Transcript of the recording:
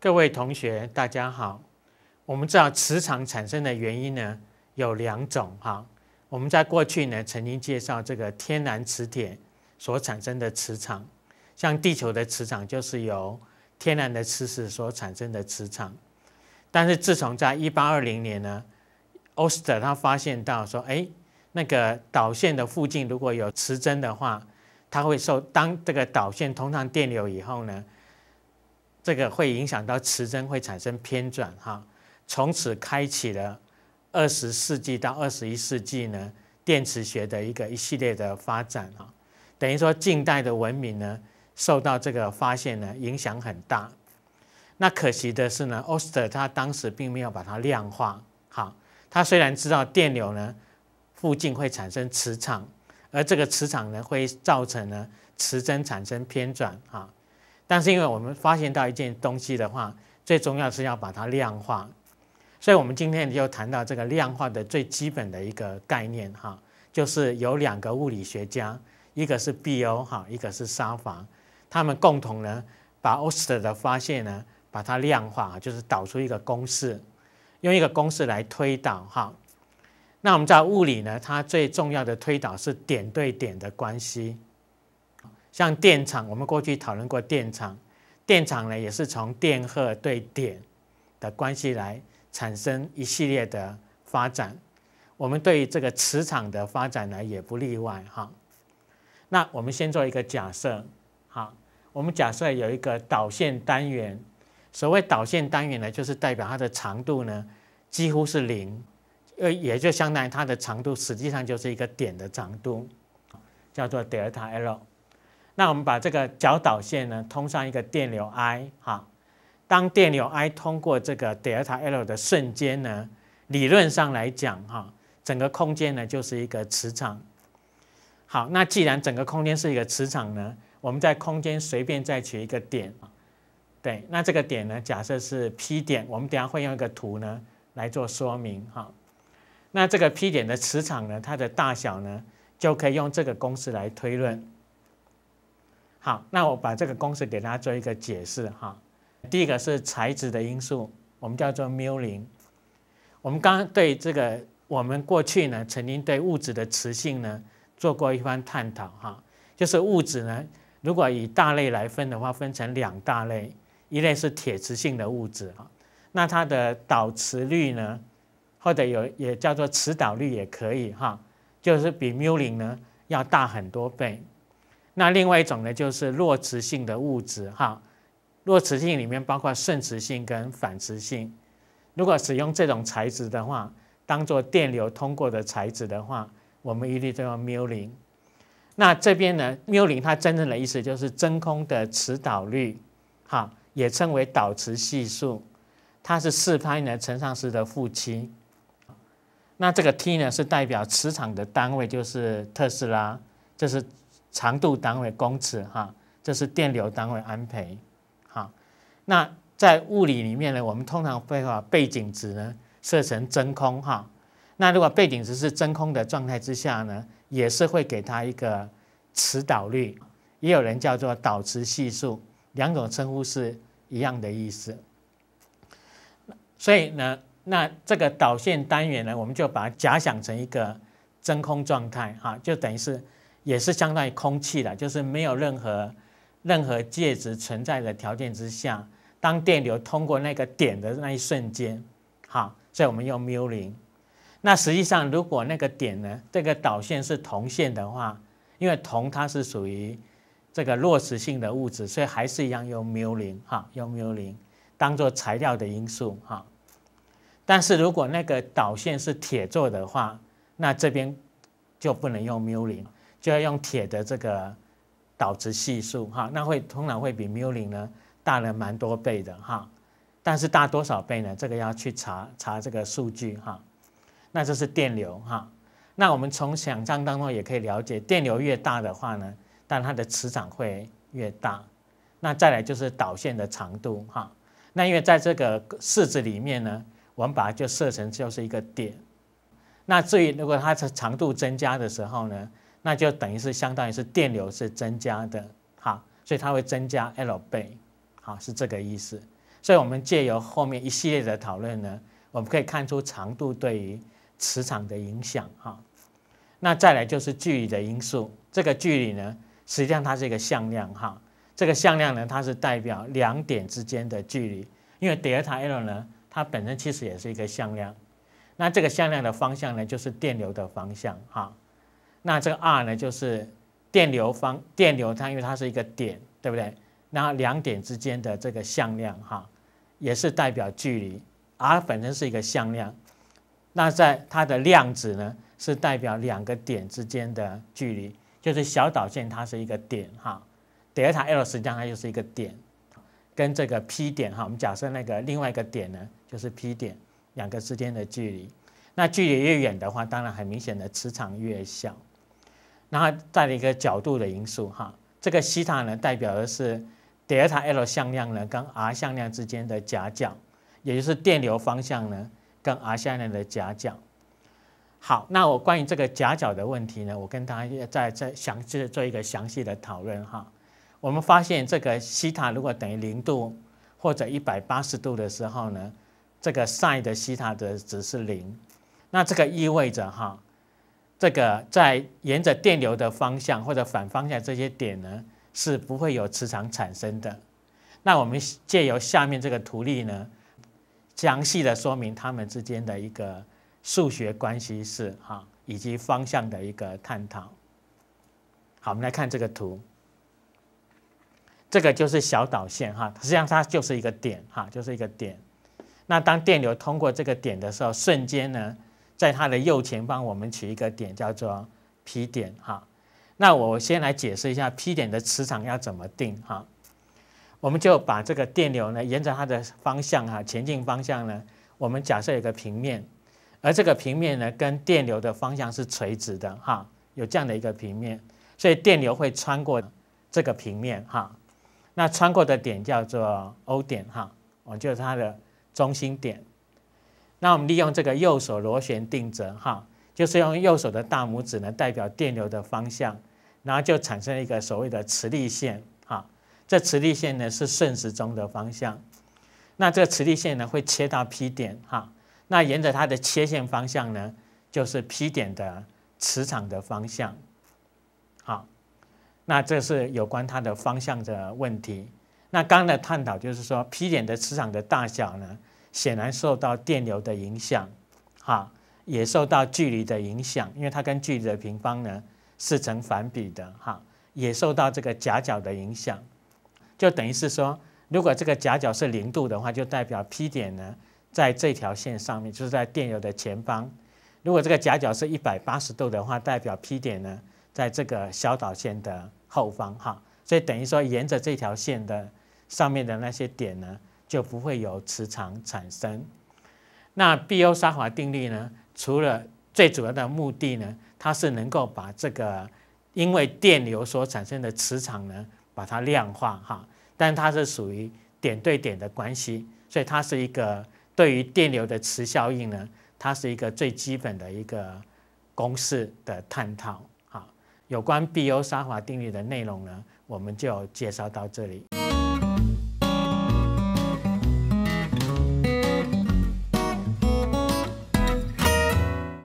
各位同学，大家好。我们知道磁场产生的原因呢有两种哈。我们在过去呢曾经介绍这个天然磁铁所产生的磁场，像地球的磁场就是由天然的磁石所产生的磁场。但是自从在一八二零年呢，欧斯特他发现到说，哎，那个导线的附近如果有磁针的话，它会受当这个导线通上电流以后呢。这个会影响到磁针会产生偏转哈，从此开启了二十世纪到二十一世纪呢电磁学的一个一系列的发展哈，等于说近代的文明呢受到这个发现呢影响很大。那可惜的是呢，欧斯特他当时并没有把它量化哈，他虽然知道电流呢附近会产生磁场，而这个磁场呢会造成呢磁针产生偏转哈。但是因为我们发现到一件东西的话，最重要是要把它量化，所以我们今天就谈到这个量化的最基本的一个概念哈，就是有两个物理学家，一个是 B.O. 哈，一个是沙法，他们共同呢把欧斯特的发现呢把它量化，就是导出一个公式，用一个公式来推导哈。那我们知道物理呢，它最重要的推导是点对点的关系。像电场，我们过去讨论过电场，电场呢也是从电荷对点的关系来产生一系列的发展。我们对于这个磁场的发展呢也不例外哈。那我们先做一个假设，好，我们假设有一个导线单元，所谓导线单元呢，就是代表它的长度呢几乎是零，呃，也就相当于它的长度实际上就是一个点的长度，叫做德尔塔 L。那我们把这个角导线呢通上一个电流 I 哈，当电流 I 通过这个德尔塔 L 的瞬间呢，理论上来讲哈，整个空间呢就是一个磁场。好，那既然整个空间是一个磁场呢，我们在空间随便再取一个点，对，那这个点呢假设是 P 点，我们等下会用一个图呢来做说明哈。那这个 P 点的磁场呢，它的大小呢就可以用这个公式来推论。好，那我把这个公式给大家做一个解释哈。第一个是材质的因素，我们叫做缪零。我们刚刚对这个，我们过去呢曾经对物质的磁性呢做过一番探讨哈。就是物质呢，如果以大类来分的话，分成两大类，一类是铁磁性的物质哈，那它的导磁率呢，或者有也叫做磁导率也可以哈，就是比缪零呢要大很多倍。那另外一种呢，就是弱磁性的物质哈，弱磁性里面包括顺磁性跟反磁性。如果使用这种材质的话，当做电流通过的材质的话，我们一律都用缪零。那这边呢，缪零它真正的意思就是真空的磁导率，哈，也称为导磁系数，它是四拍呢乘上十的负七。那这个 T 呢是代表磁场的单位，就是特斯拉，这是。长度单位公尺哈，这是电流单位安培，好，那在物理里面呢，我们通常会把背景值呢设成真空哈，那如果背景值是真空的状态之下呢，也是会给它一个磁导率，也有人叫做导磁系数，两种称呼是一样的意思。所以呢，那这个导线单元呢，我们就把它假想成一个真空状态哈，就等于是。也是相当于空气的，就是没有任何任何介质存在的条件之下，当电流通过那个点的那一瞬间，好，所以我们用缪零。那实际上，如果那个点呢，这个导线是铜线的话，因为铜它是属于这个弱磁性的物质，所以还是一样用缪零，哈，用缪零当做材料的因素，哈。但是如果那个导线是铁做的话，那这边就不能用缪零。就要用铁的这个导磁系数哈，那会通常会比缪零呢大了蛮多倍的哈，但是大多少倍呢？这个要去查查这个数据哈。那这是电流哈，那我们从想象当中也可以了解，电流越大的话呢，但它的磁场会越大。那再来就是导线的长度哈，那因为在这个式子里面呢，我们把它就设成就是一个点。那至于如果它的长度增加的时候呢？那就等于是相当于是电流是增加的，好，所以它会增加 L 倍，好是这个意思。所以我们借由后面一系列的讨论呢，我们可以看出长度对于磁场的影响哈。那再来就是距离的因素，这个距离呢，实际上它是一个向量哈。这个向量呢，它是代表两点之间的距离，因为德尔塔 L 呢，它本身其实也是一个向量。那这个向量的方向呢，就是电流的方向哈。那这个 r 呢，就是电流方电流它，因为它是一个点，对不对？那两点之间的这个向量哈，也是代表距离。r 本身是一个向量，那在它的量子呢，是代表两个点之间的距离，就是小导线它是一个点哈。德尔塔 L 实际上它就是一个点，跟这个 P 点哈，我们假设那个另外一个点呢，就是 P 点。两个之间的距离，那距离越远的话，当然很明显的磁场越小。然后带了一个角度的因素哈，这个西塔呢代表的是德尔塔 L 向量呢跟 R 向量之间的夹角，也就是电流方向呢跟 R 向量的夹角。好，那我关于这个夹角的问题呢，我跟大家再再详细的做一个详细的讨论哈。我们发现这个西塔如果等于零度或者一百八十度的时候呢？这个 sin 的西塔的值是零，那这个意味着哈，这个在沿着电流的方向或者反方向这些点呢是不会有磁场产生的。那我们借由下面这个图例呢，详细的说明它们之间的一个数学关系式哈，以及方向的一个探讨。好，我们来看这个图，这个就是小导线哈，实际上它就是一个点哈，就是一个点。那当电流通过这个点的时候，瞬间呢，在它的右前方，我们取一个点叫做 P 点哈。那我先来解释一下 P 点的磁场要怎么定哈。我们就把这个电流呢，沿着它的方向哈，前进方向呢，我们假设有个平面，而这个平面呢，跟电流的方向是垂直的哈，有这样的一个平面，所以电流会穿过这个平面哈。那穿过的点叫做 O 点哈，我就是它的。中心点，那我们利用这个右手螺旋定则哈，就是用右手的大拇指呢代表电流的方向，然后就产生一个所谓的磁力线哈。这磁力线呢是顺时钟的方向，那这个磁力线呢会切到 P 点哈，那沿着它的切线方向呢就是 P 点的磁场的方向，好，那这是有关它的方向的问题。那刚刚的探讨就是说，P 点的磁场的大小呢？显然受到电流的影响，哈，也受到距离的影响，因为它跟距离的平方呢是成反比的，哈，也受到这个夹角的影响，就等于是说，如果这个夹角是零度的话，就代表 P 点呢在这条线上面，就是在电流的前方；如果这个夹角是一百八十度的话，代表 P 点呢在这个小导线的后方，哈，所以等于说沿着这条线的上面的那些点呢。就不会有磁场产生。那毕欧沙华定律呢？除了最主要的目的呢，它是能够把这个因为电流所产生的磁场呢，把它量化哈。但它是属于点对点的关系，所以它是一个对于电流的磁效应呢，它是一个最基本的一个公式的探讨。哈，有关毕欧沙华定律的内容呢，我们就介绍到这里。